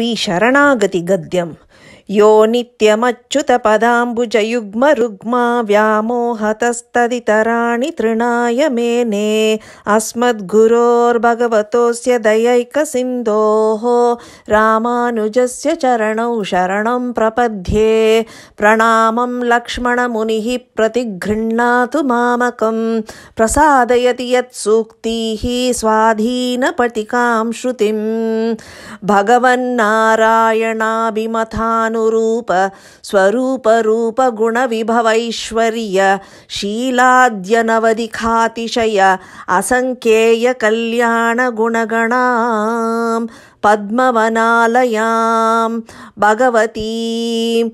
ஸ்ரீ சரணாகதி கத்தியம் यो नित्यमच्युतपदाम्बुजयुग्मरुग्मा व्यामोहतस्तदितराणि तृणाय मेने अस्मद्गुरोर्भगवतोऽस्य दयैकसिन्धोः रामानुजस्य चरणौ शरणं प्रपद्ये। प्रणामं लक्ष्मणमुनिः प्रतिगृह्णातु मामकं। प्रसादयति यत्सूक्तिः स्वाधीनपटिकां श्रुतिं भगवन्नारायणाभिमथानु रूप स्वरूपरूपगुणविभवैश्वर्य शीलाद्यनवधिखातिशय असङ्ख्येयकल्याणगुणगणां पद्मवनालयां भगवतीं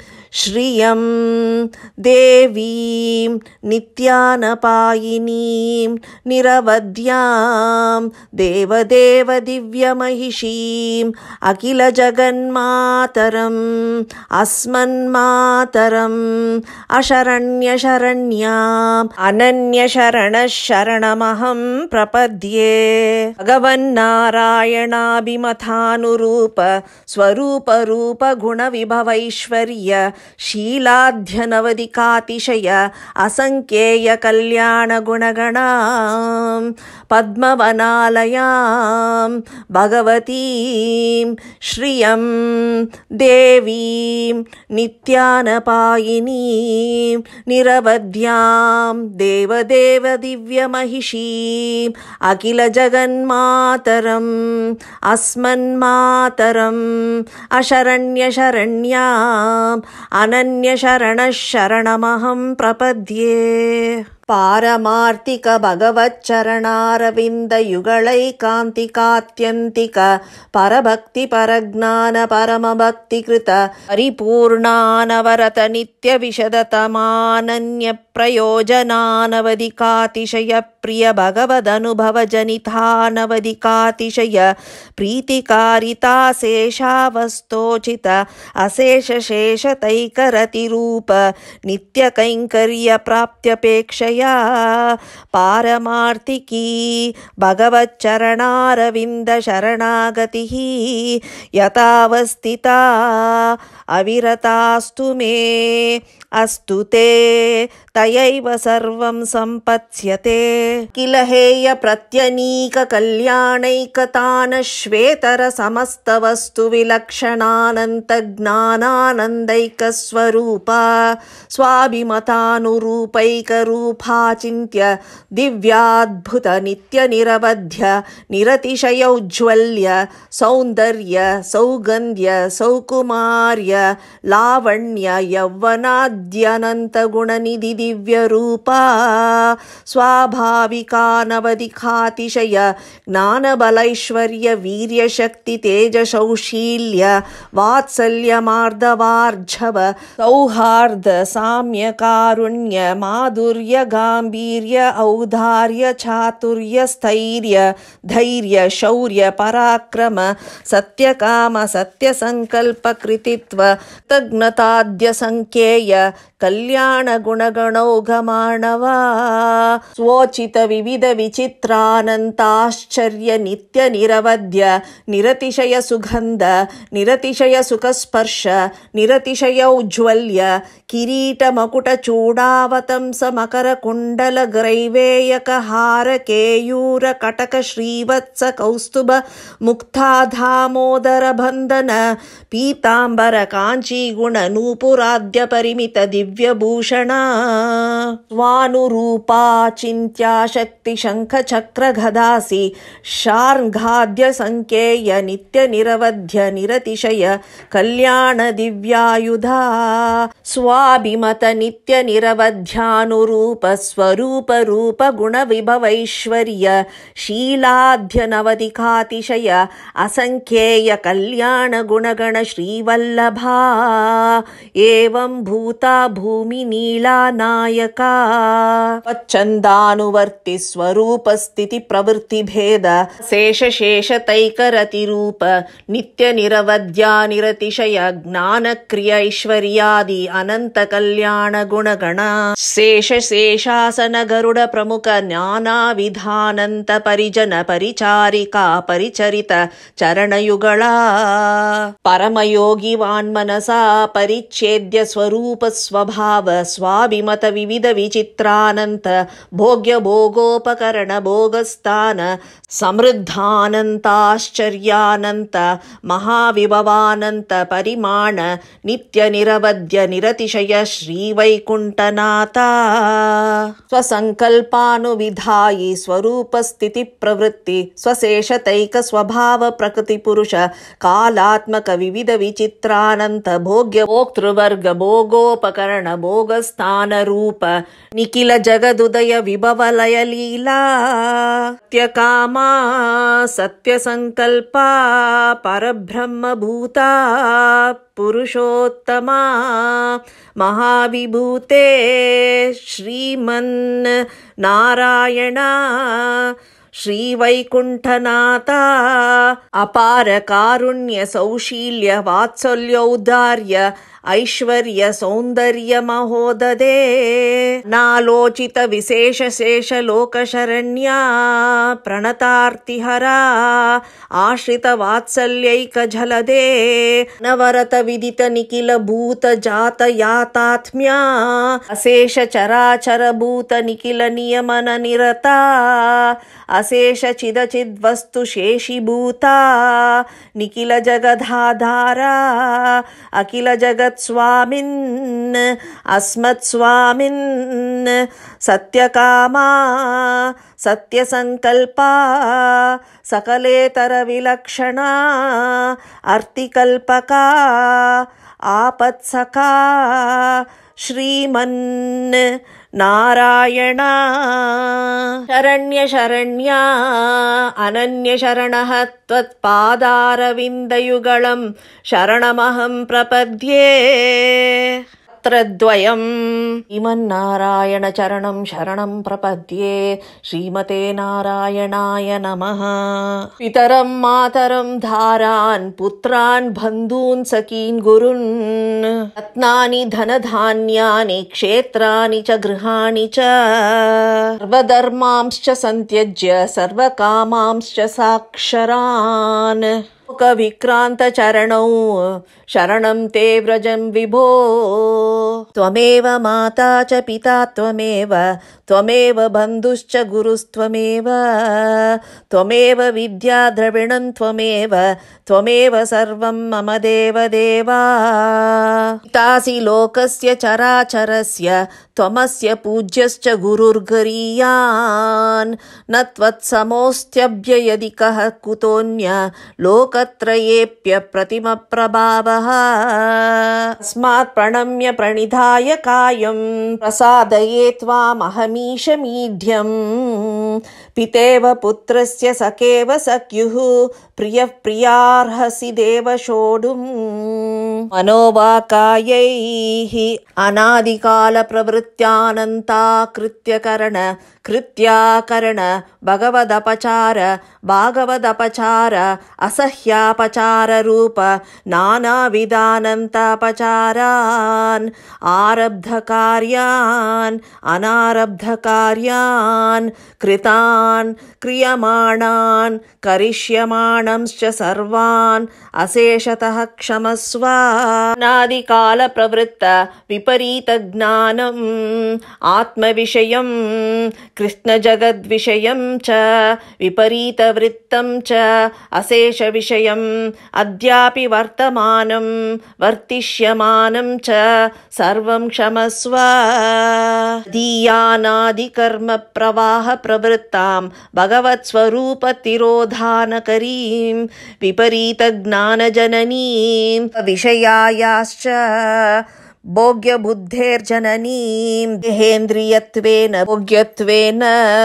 श्रियं देवीं नित्यानपायिनीं निरवध्यां देवदेवदिव्यमहिषीम् अखिलजगन्मातरम् अस्मन्मातरम् अशरण्यशरण्याम् अनन्यशरणः शरणमहं प्रपद्ये भगवन्नारायणाभिमथानुरूप स्वरूपरूपगुणविभवैश्वर्य शीलाध्यनवधिकातिशय असङ्ख्येयकल्याणगुणगणां पद्मवनालयां भगवतीं श्रियं देवीं नित्यानपायिनीं निरवध्यां देवदेवदिव्यमहिषीम् अखिलजगन्मातरम् अस्मन्मातरम् अशरण्यशरण्याम्। अनन्यशरणः शरणमहं प्रपद्ये पारमार्तिकभगवच्चरणारविन्दयुगलैकान्तिकात्यन्तिक परभक्तिपरज्ञानपरमभक्तिकृत परिपूर्णानवरत नित्यविशदतमानन्यप्रयोजनानवधिकातिशयप्रिय भगवदनुभवजनितानवधिकातिशय प्रीतिकारिताशेषावस्तोचित अशेषशेषतैकरतिरूप नित्यकैङ्कर्यप्राप्त्यपेक्षया पारमार्तिकी भगवच्चरणारविन्दशरणागतिः यथावस्थिता अविरतास्तु मे। अस्तु ते तयैव सर्वं सम्पत्स्यते। किल हेय प्रत्यनीककल्याणैकतानश्वेतरसमस्तवस्तुविलक्षणानन्तज्ञानानन्दैकस्वरूपा स्वाभिमतानुरूपैकरूपाचिन्त्य दिव्याद्भुतनित्यनिरवध्य निरतिशयौज्ज्वल्य सौन्दर्य सौगन्ध्य सौकुमार्य लावण्य यौवनाद्यनन्तगुणनिधि दिव्यरूपा स्वाभाविकानवधिकातिशय ज्ञानबलैश्वर्य वीर्यशक्तितेजसौशील्य वात्सल्यमार्दवार्झव सौहार्द साम्यकारुण्य माधुर्य गाम्भीर्य औदार्य चातुर्य स्थैर्य धैर्य शौर्य पराक्रम सत्यकाम सत्यसङ्कल्पकृतित्व तज्ञताद्यसङ्ख्येय कल्याणगुणगणौघमाणवा स्वोचितविविधविचित्रानन्ताश्चर्य नित्यनिरवध्य निरतिशयसुगन्ध निरतिशयसुखस्पर्श निरतिशयौज्ज्वल्य किरीटमकुटचूडावतंसमकरकुण्डलग्रैवेयकहारकेयूरकटकश्रीवत्सकौस्तुभ मुक्ताधामोदरबन्धन पीताम्बरकाञ्चीगुणनूपुराद्यपरिमितदिव्यभूषणा। स्वानुरूपा चिन्त्याशक्तिशङ्खचक्रगदासि शार्ङ्घाद्यसङ्ख्येय नित्यनिरवध्य निरतिशय कल्याणदिव्यायुधा। स्वाभिमत नित्यनिरवध्यानुरूप स्वरूपरूपगुणविभवैश्वर्य शीलाध्यनवधिकातिशय असङ्ख्येय कल्याणगुणगण श्रीवल्लभा। एवं भूता भूमिनीला नायका स्वच्छन्दानुवर्ति स्वरूपस्थितिप्रवृत्तिभेद शेषशेषतैकरतिरूप नित्यनिरवध्या निरतिशय ज्ञानक्रियैश्वर्यादि अनन्तकल्याणगुणगणा। शेषशेष शासन गरुड प्रमुख ज्ञानाविधानन्त परिचारिका परिचरित चरणयुगळा। परमयोगिवान्मनसा परिच्छेद्य स्वरूप स्वभाव स्वाभिमत विविध विचित्रानन्त भोग्य भोगोपकरण भोगस्तान समृद्धानन्ताश्चर्यानन्त महाविभवानन्त परिमाण नित्य निरवध्य निरतिशय श्रीवैकुण्ठनाथा। स्वसङ्कल्पानुविधायि स्वरूपस्थितिप्रवृत्ति स्वशेषतैक स्वभाव प्रकृतिपुरुष कालात्मक विविध विचित्रानन्त सत्यसङ्कल्पा परब्रह्मभूता पुरुषोत्तमा महाविभूते श्रीमन् नारायणा श्रीवैकुण्ठनाथा अपारकारुण्यसौशील्य ऐश्वर्य सौंदर्य महोदेश ना लोचित विशेष शेष लोक शरण्या प्रणतार्ति हरा आश्रित वात्सल्यल दे न वरत विदितखिल जात याता अशेष चरा ऐश्वर्यसौन्दर्यमहोददे नालोचितविशेषशेषलोकशरण्या, प्रणतार्तिहरा आश्रितवात्सल्यैकजलदे नवरतविदितनिखिलभूतजातयातात्म्या, अशेषचराचरभूतनिखिलनियमननिरता, अशेषचिदचिद्वस्तुशेषिभूता, निखिलजगधाधारा, अखिलजगत् भूत जात यातात्म्या अशेष चराचर भूत निखिल नियमन निरता अशेष चिद चिद्वस्तु शेषीभूता निखिल जगधाधारा अखिल जगत् स्वामिन् अस्मत्स्वामिन् सत्यकामा सत्यसङ्कल्पा सकलेतरविलक्षणा अर्तिकल्पका आपत्सका श्रीमन् नारायणा। शरण्यशरण्या अनन्यशरणः त्वत्पादारविन्दयुगलं शरणमहं प्रपद्ये त्रद्वयम् इमन्नारायणचरणं शरणं प्रपद्ये। श्रीमते नारायणाय नमः। पितरं मातरं धारान् पुत्रान् बन्धून् सखीन् गुरुन्। रत्नानि धनधान्यानि क्षेत्राणि च गृहाणि च। सर्वधर्मांश्च सन्त्यज्य सर्वकामांश्च साक्षरान् मुखविक्रान्तचरणौ शरणं ते व्रजं विभो। त्वमेव माता च पिता त्वमेव त्वमेव बन्धुश्च गुरुस्त्वमेव त्वमेव विद्या द्रविणं त्वमेव त्वमेव सर्वं मम देवदेवा। पितासि लोकस्य चराचरस्य त्वमस्य पूज्यश्च गुरुर्गरीयान्। न त्वत्समोऽस्त्यभ्ययदि कः कुतोऽन्य लोकत्रयेऽप्यप्रतिमप्रभावः अस्मात् प्रणम्य प्रणिधाय कायं। प्रसादये त्वामहमीशमीढ्यम् पितेव पुत्रस्य सखेव सख्युः प्रियः प्रियार्हसि देव सोढुम् मनोवाकायैः अनादिकालप्रवृत्त्यानन्ताकृत्यकरण कृत्याकरण भगवदपचार भागवदपचार असह्यापचाररूप नानाविधानन्तापचारान् आरब्धकार्यान् अनारब्धकार्यान् कृतान् क्रियमाणान् करिष्यमाणंश्च सर्वान् अशेषतः क्षमस्व। नादिकालप्रवृत्त विपरीतज्ञानम् आत्मविषयं कृष्णजगद्विषयं च विपरीतवृत्तं च अशेषविषयम् अद्यापि वर्तमानं वर्तिष्यमानं च सर्वं क्षमस्व। दीयानादिकर्मप्रवाहप्रवृत्तां भगवत्स्वरूपतिरोधानकरीं विपरीतज्ञानजननीं विषयायाश्च भोग्यबुद्धेर्जननीं देहेन्द्रियत्वेन भोग्यत्वेन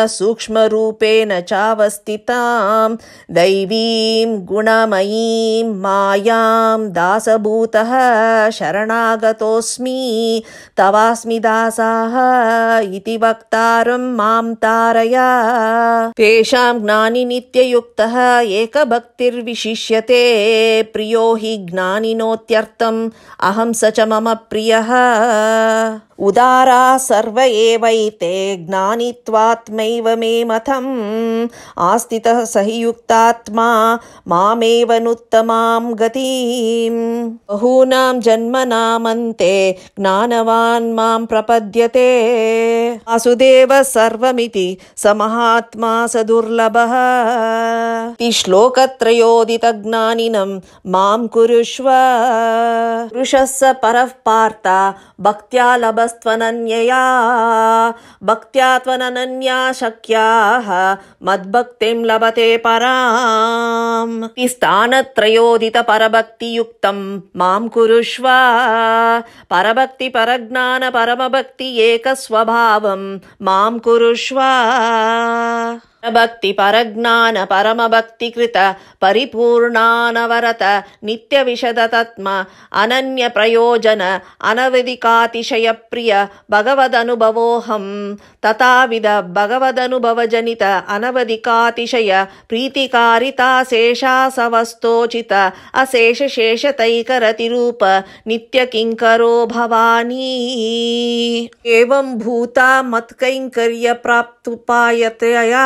सूक्ष्मरूपेण चावस्थितां दैवीं गुणमयीं मायां दासभूतः शरणागतोऽस्मि तवास्मि दासाः इति वक्तारं मां तारय। तेषां ज्ञानि नित्ययुक्तः एकभक्तिर्विशिष्यते प्रियो हि ज्ञानिनोत्यर्थम् अहं स च मम प्रिय प्रियः उदारा सर्व एवैते ज्ञानित्वात्मैव मे मतम् आस्तितः स हि युक्तात्मा मामेव नुत्तमां गतिम्। बहूनां जन्मनामन्ते ज्ञानवान् मां प्रपद्यते। वासुदेव सर्वमिति स महात्मा स दुर्लभः। श्लोकत्रयोदितज्ञानिनं मां कुरुष्व। पुरुषः स परः पार्थ भक्त्या लभस्त्वनन्यया भक्त्या त्वननन्या शक्याः मद्भक्तिं लभते पराम्। स्थानत्रयोदितपरभक्तियुक्तं मां कुरुष्व। परभक्तिपरज्ञानपरमभक्ति एकस्वभावं मां कुरुष्व भक्ति परज्ञान परमभक्तिकृत परिपूर्णानवरत नित्यविशदतत्म अनन्यप्रयोजन अनवधिकातिशयप्रिय भगवदनुभवोऽहं तथाविध भगवदनुभवजनित अनवधिकातिशय प्रीतिकारिताशेषासवस्तोचित अशेषशेषतैकरतिरूप नित्यकिङ्करो भवानी एवं भूता मत्कैङ्कर्यप्राप्तुपायतया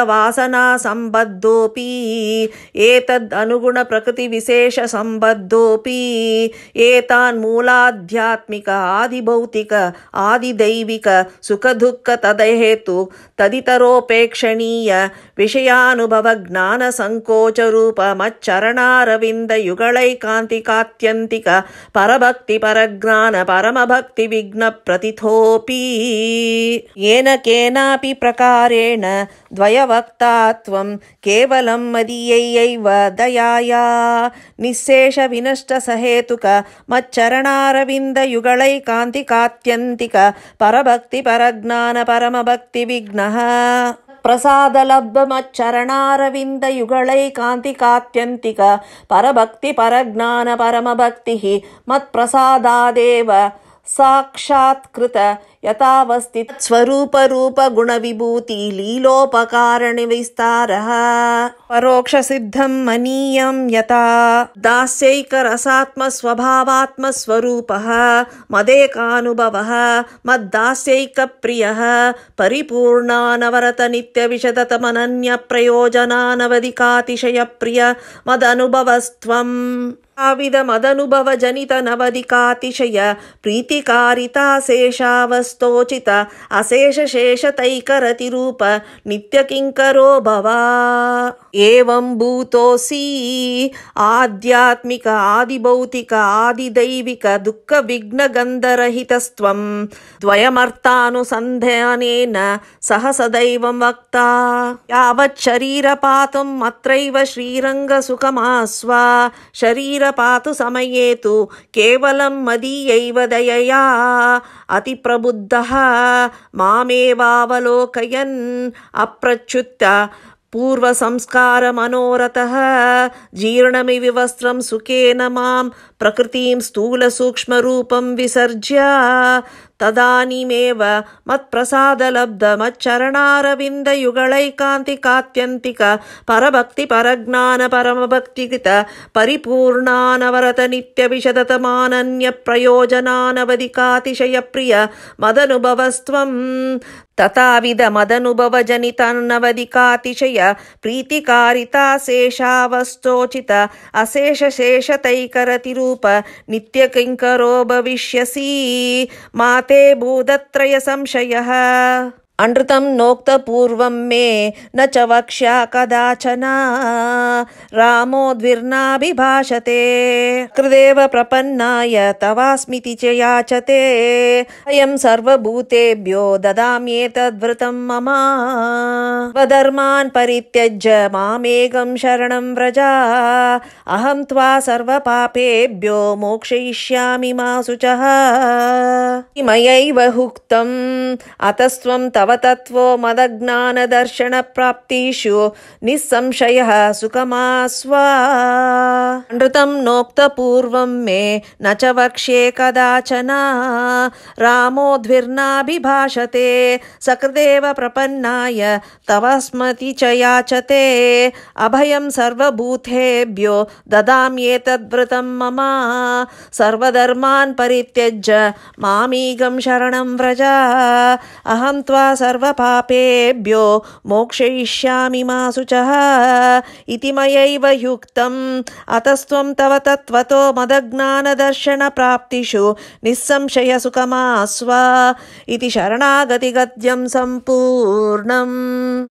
विपरीतवासनासम्बद्धोऽपि एतदनुगुणप्रकृतिविशेषसम्बद्धोऽपि एतान्मूलाध्यात्मिक आदिभौतिक आदिदैविक सुखदुःखतदहेतु तदितरोपेक्षणीय विषयानुभवज्ञानसङ्कोचरूपमच्चरणारविन्दयुगलैकान्तिकात्यन्तिक परभक्तिपरज्ञान परमभक्तिविघ्नप्रतिथोऽपि येन केनापि प्रकारेण द्वयवक्तात्वं केवलं मदीयैव दयाया। निःशेषविनष्टसहेतुक मच्चरणारविन्दयुगलैकान्तिकात्यन्तिक परभक्तिपरज्ञान परमभक्तिविघ्नः प्रसादलब्धमच्चरणारविन्दयुगलैकान्तिकात्यन्तिक परभक्तिपरज्ञान परमभक्तिः मत्प्रसादादेव साक्षात्कृत यथावस्थित स्वरूपरूपगुणविभूति लीलोपकारणविस्तारः परोक्षसिद्धं मनीयं यथा दास्यैकरसात्मस्वभावात्मस्वरूपः मदेकानुभवः मद्दास्यैकप्रियः परिपूर्णानवरतनित्यविशदतमनन्यप्रयोजनानवधिकातिशयप्रिय मदनुभवस्त्वम् आविधमदनुभवजनितनवधिकातिशय प्रीतिकारिताशेषावस्तोचित अशेषशेषतैकरतिरूप नित्यकिङ्करो भव। एवं भूतोऽसि आध्यात्मिक आदिभौतिक आदिदैविक दुःखविघ्नगन्धरहितस्त्वं द्वयमर्थानुसन्धानेन सह सदैवं वक्ता। यावत् शरीरपातुम् अत्रैव श्रीरङ्गसुखमास्व शरीरपातु समये तु केवलं मदीयैव दयया। अतिप्रबुद्धः मामेवावलोकयन् अप्रच्युत्य पूर्वसंस्कारमनोरथः। जीर्णमिव वस्त्रं सुखेन मां प्रकृतिं स्थूलसूक्ष्मरूपं विसर्ज्य ತದಾನಿಮೇವ ಮತ್ಪ್ರಸಾದಲಬ್ಧಮಚ್ಚರಣಾರವಿಂದಯುಗಳೈಕಾಂತಿಕಾತ್ಯಂತಿಕ ಪರಭಕ್ತಿ ಪರಜ್ಞಾನ ಪರಮಭಕ್ತಿಗಿತ ಪರಿಪೂರ್ಣಾನವರತ ನಿತ್ಯ ವಿಶದತಮಾನನ್ಯ ಪ್ರಯೋಜನಾನವಧಿ ಕಾತಿಶಯ ಪ್ರಿಯ ಮದನುಭವಸ್ತ್ವಂ. ತಥಾವಿಧ ಮದನುಭವಜನಿತನ್ನವಧಿಕಾತಿಶಯ ಪ್ರೀತಿಕಾರಿತಾ ಶೇಷಾವಸ್ತೋಚಿತ ಅಶೇಷ ಶೇಷತೈಕರತಿರೂಪ ನಿತ್ಯಕಿಂಕರೋ ಭವಿಷ್ಯಸೀ. ಮಾತೆ माते भूतत्रयसंशयः अनृतं नोक्तपूर्वं मे न च वक्ष्या कदाचन। रामो द्विर्नाभिभाषते। कृदेव प्रपन्नाय तवास्मिति च याचते। अयं सर्वभूतेभ्यो ददाम्येतद्वृतं मम। स्वधर्मान् परित्यज्य मामेकं शरणं व्रजा। अहं त्वा सर्वपापेभ्यो मोक्षयिष्यामि मा शुचः मयैव उक्तम् अतस्त्वं तव तत्त्वो मदज्ञानदर्शनप्राप्तिषु निःसंशयः सुखमास्व। नृतं नोक्तपूर्वं मे न च वक्ष्ये कदाचन। रामो द्विर्नाभिभाषते सकृदेव प्रपन्नाय तव स्मति च याचते। अभयं सर्वभूतेभ्यो ददाम्येतद्वृतं मम। सर्वधर्मान् परित्यज्य मामीगं शरणं व्रज। अहं त्वा सर्वपापेभ्यो मोक्षयिष्यामि मा शुचः इति मयैव युक्तम्। अतस्त्वं तव तत्त्वतो मदज्ञानदर्शनप्राप्तिषु निःसंशयसुखमास्व इति शरणागतिगद्यं सम्पूर्णम्